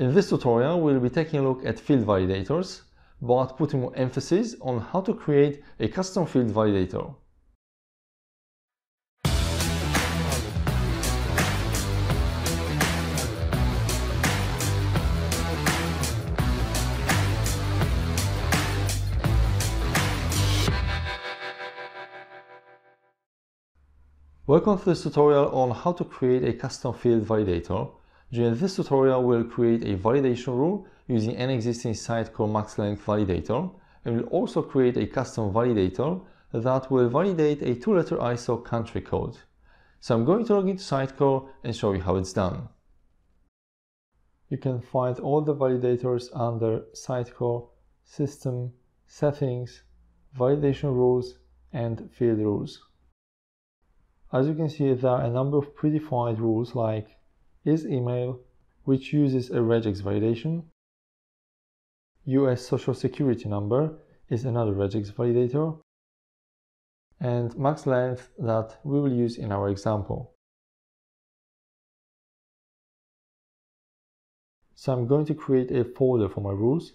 In this tutorial, we'll be taking a look at field validators, but putting more emphasis on how to create a custom field validator. Welcome to this tutorial on how to create a custom field validator. During this tutorial, we'll create a validation rule using an existing Sitecore max length validator, and we'll also create a custom validator that will validate a two-letter ISO country code. So I'm going to log into Sitecore and show you how it's done. You can find all the validators under Sitecore, System, Settings, Validation Rules, and Field Rules. As you can see, there are a number of predefined rules like is email, which uses a regex validation. US social security number is another regex validator. And max length that we will use in our example. So I'm going to create a folder for my rules.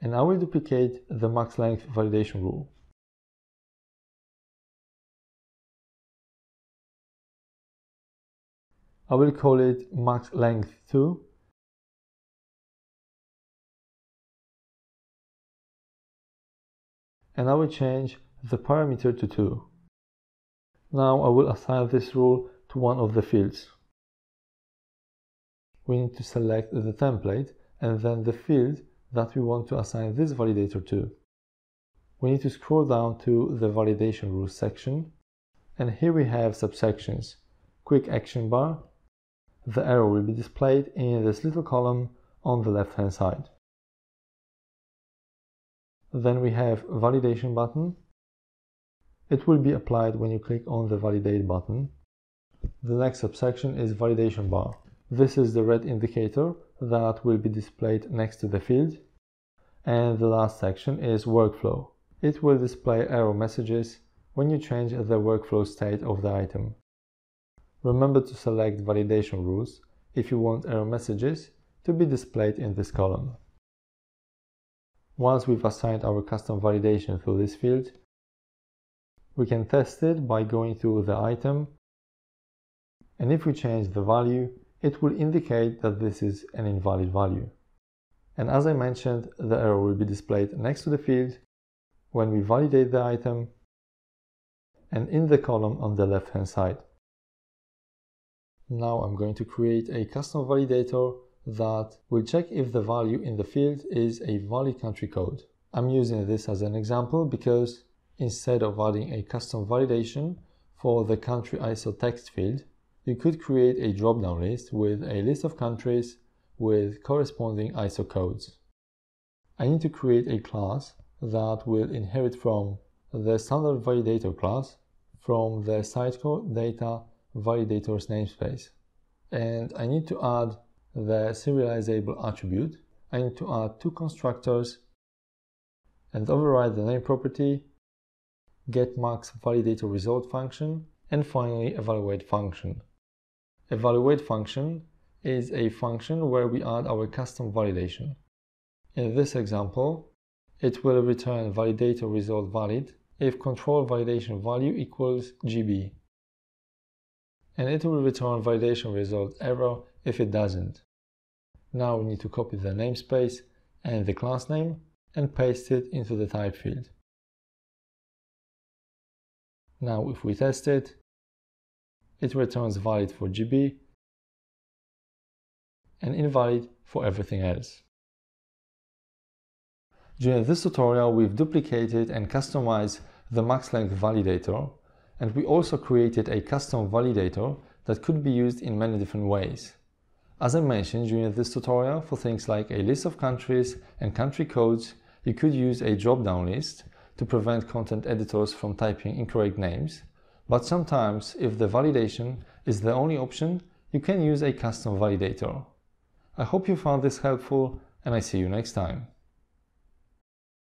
And I will duplicate the max length validation rule. I will call it max length 2 and I will change the parameter to 2. Now I will assign this rule to one of the fields. We need to select the template and then the field that we want to assign this validator to. We need to scroll down to the validation rules section and here we have subsections, quick action bar, the arrow will be displayed in this little column on the left hand side. Then we have validation button. It will be applied when you click on the validate button. The next subsection is validation bar. This is the red indicator that will be displayed next to the field. And the last section is workflow. It will display error messages when you change the workflow state of the item. Remember to select validation rules if you want error messages to be displayed in this column. Once we've assigned our custom validation to this field, we can test it by going through the item and if we change the value, it will indicate that this is an invalid value. And as I mentioned, the error will be displayed next to the field when we validate the item and in the column on the left hand side. Now I'm going to create a custom validator that will check if the value in the field is a valid country code. I'm using this as an example because instead of adding a custom validation for the country ISO text field, you could create a drop-down list with a list of countries with corresponding ISO codes. I need to create a class that will inherit from the standard validator class from the Sitecore data validator's namespace. And I need to add the serializable attribute. I need to add two constructors and override the name property, get max validator result function, and finally evaluate function. Evaluate function is a function where we add our custom validation. In this example, it will return validator result valid if control validation value equals GB and it will return validation result error if it doesn't. Now we need to copy the namespace and the class name and paste it into the type field. Now if we test it, it returns valid for GB and invalid for everything else. During this tutorial, we've duplicated and customized the max length validator and we also created a custom validator that could be used in many different ways. As I mentioned during this tutorial, for things like a list of countries and country codes, you could use a drop-down list to prevent content editors from typing incorrect names. But sometimes, if the validation is the only option, you can use a custom validator. I hope you found this helpful and I see you next time.